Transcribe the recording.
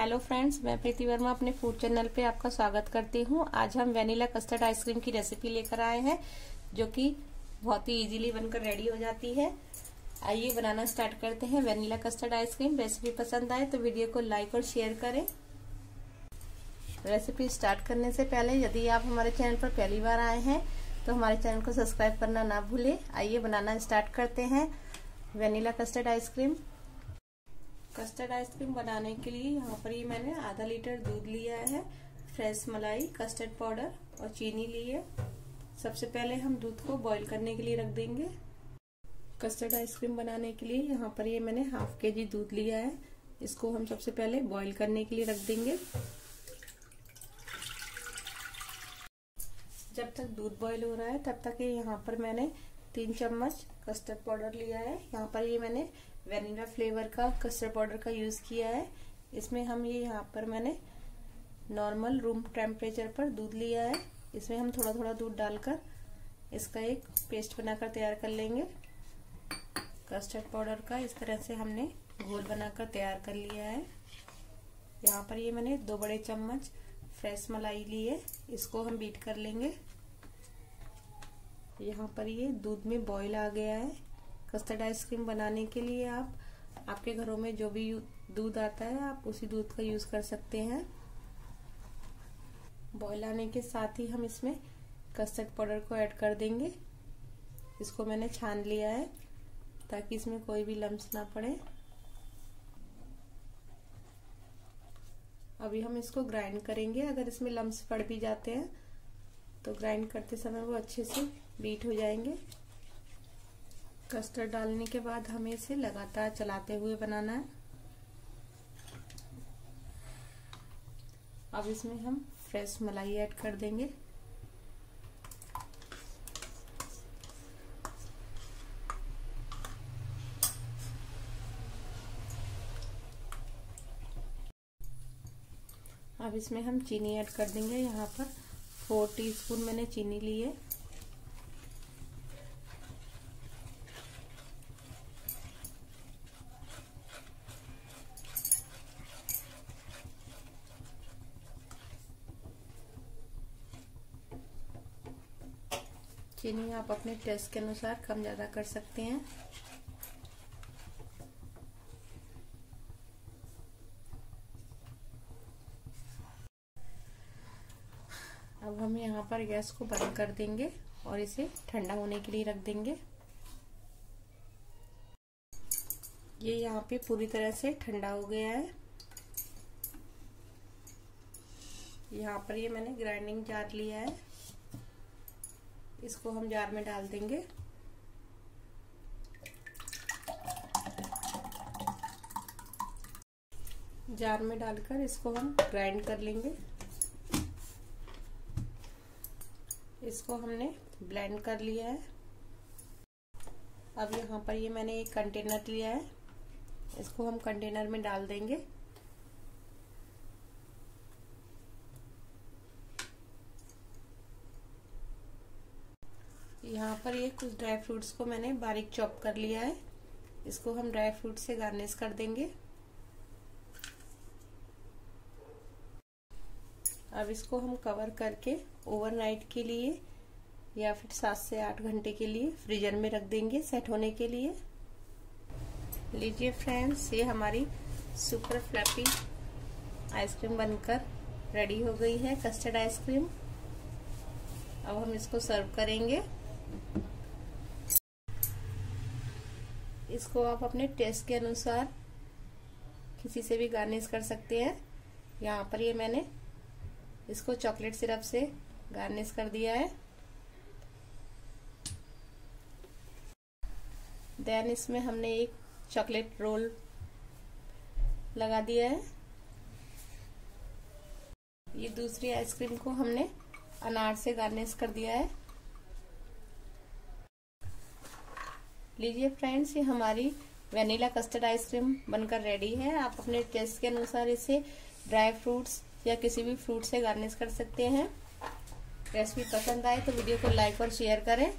Hello friends मैं प्रीति वर्मा अपने food channel पे आपका स्वागत करती हूँ। आज हम वेनिला कस्टर्ड आइसक्रीम की रेसिपी लेकर आए हैं, जो कि बहुत ही इजीली बनकर रेडी हो जाती है। आइए बनाना स्टार्ट करते हैं वेनिला कस्टर्ड आइसक्रीम रेसिपी पसंद आए तो वीडियो को लाइक और शेयर करें। रेसिपी स्टार्ट करने से पहले, यदि आप हमारे चैनल पर पहली बार आए हैं तो हमारे चैनल को सब्सक्राइब करना ना भूलें। आइए बनाना स्टार्ट करते हैं vanilla custard ice cream custard ice cream बनाने के लिए यहाँ पर ये मैंने आधा लीटर दूध लिया है, फ्रेश मलाई, कस्टर्ड पाउडर और चीनी ली है। सबसे पहले हम दूध को बॉईल करने के लिए रख देंगे। कस्टर्ड आइसक्रीम बनाने के लिए यहाँ पर ये मैंने हाफ़ के जी दूध लिया है। इसको हम सबसे पहले बॉईल करने के लिए रख देंगे। जब तक दूध बॉईल हो रहा है, तब तक ये यहाँ पर मैंने तीन चम्मच कस्टर्ड पाउडर लिया है। यहाँ पर ये मैंने वेनिला फ्लेवर का, कस्टर्ड पाउडर का यूज़ किया है। इसमें हम ये यहाँ पर मैंने नॉर्मल रूम टेम्परेचर पर दूध लिया है। इसमें हम थोड़ा थोड़ा दूध डालकर इसका एक पेस्ट बनाकर तैयार कर लेंगे। कस्टर्ड पाउडर का इस तरह से हमने घोल बनाकर तैयार कर लिया है। यहाँ पर ये मैंने दो बड़े चम्मच फ्रेश मलाई ली है। इसको हम बीट कर लेंगे। यहाँ पर ये दूध में बॉईल आ गया है। कस्टर्ड आइसक्रीम बनाने के लिए आप, आपके घरों में जो भी दूध आता है, आप उसी दूध का यूज़ कर सकते हैं। बॉईल आने के साथ ही हम इसमें कस्टर्ड पाउडर को ऐड कर देंगे। इसको मैंने छान लिया है, ताकि इसमें कोई भी लम्स ना पड़े। अभी हम इसको ग्राइंड करेंगे। अगर इसमें लम्स पड़ भी जाते हैं तो ग्राइंड करते समय वो अच्छे से बीट हो जाएँगे। कस्टर्ड डालने के बाद हमें इसे लगातार चलाते हुए बनाना है। अब इसमें हम फ्रेश मलाई ऐड कर देंगे। अब इसमें हम चीनी ऐड कर देंगे। यहाँ पर फोर टीस्पून मैंने चीनी ली है। चीनी आप अपने टेस्ट के अनुसार कम ज़्यादा कर सकते हैं। अब हम यहाँ पर गैस को बंद कर देंगे और इसे ठंडा होने के लिए रख देंगे। ये यहाँ पे पूरी तरह से ठंडा हो गया है। यहाँ पर ये मैंने ग्राइंडिंग जार लिया है। इसको हम जार में डाल देंगे। जार में डालकर इसको हम ग्राइंड कर लेंगे। इसको हमने ब्लेंड कर लिया है। अब यहाँ पर ये मैंने एक कंटेनर लिया है। इसको हम कंटेनर में डाल देंगे यहाँ पर ये कुछ ड्राई फ्रूट्स को मैंने बारीक चॉप कर लिया है। इसको हम ड्राई फ्रूट से गार्निश कर देंगे। अब इसको हम कवर करके ओवरनाइट के लिए या फिर सात से आठ घंटे के लिए फ्रीजर में रख देंगे, सेट होने के लिए। लीजिए फ्रेंड्स, ये हमारी सुपर फ्लैपी आइसक्रीम बनकर रेडी हो गई है, कस्टर्ड आइसक्रीम। अब हम इसको सर्व करेंगे। इसको आप अपने टेस्ट के अनुसार किसी से भी गार्निश कर सकते हैं। यहाँ पर ये मैंने इसको चॉकलेट सिरप से गार्निश कर दिया है। देन इसमें हमने एक चॉकलेट रोल लगा दिया है। ये दूसरी आइसक्रीम को हमने अनार से गार्निश कर दिया है। लीजिए फ्रेंड्स, ये हमारी वेनिला कस्टर्ड आइसक्रीम बनकर रेडी है। आप अपने टेस्ट के अनुसार इसे ड्राई फ्रूट्स या किसी भी फ्रूट से गार्निश कर सकते हैं। रेसिपी पसंद आए तो वीडियो को लाइक और शेयर करें।